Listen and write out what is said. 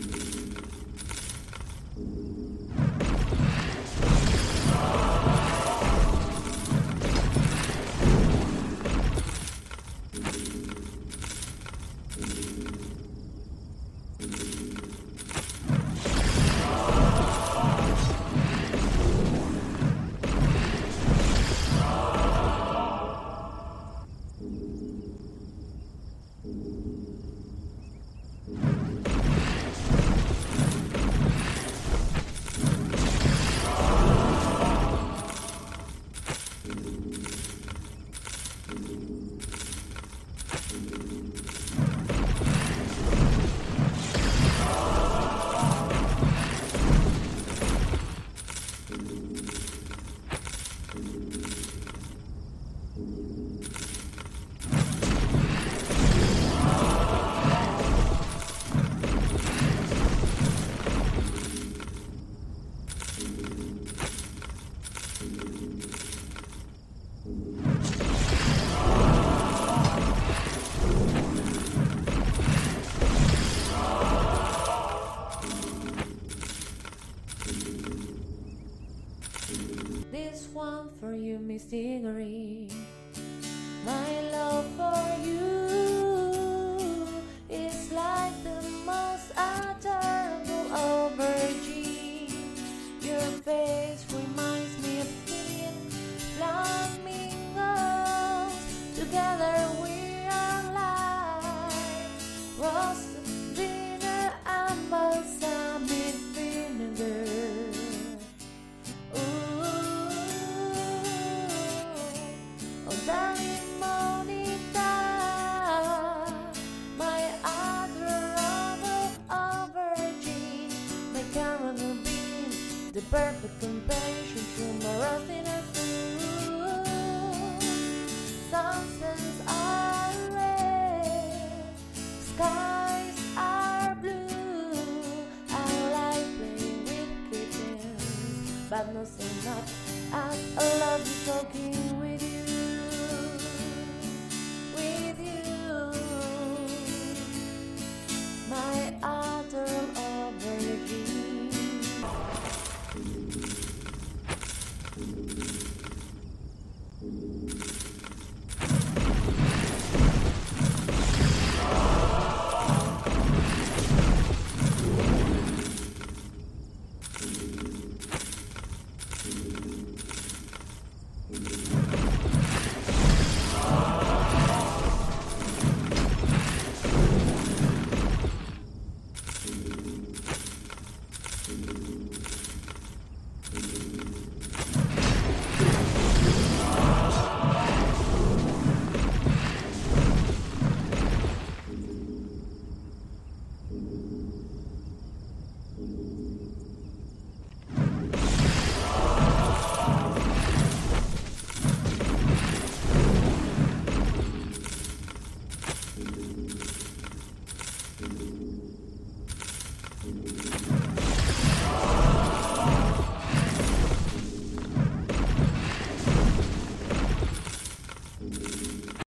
This one for you, Miss Diggory. My love for you the perfect companion to my rustiness food. Sunsets are red, skies are blue. I like playing with kittens, but not so much I love you talking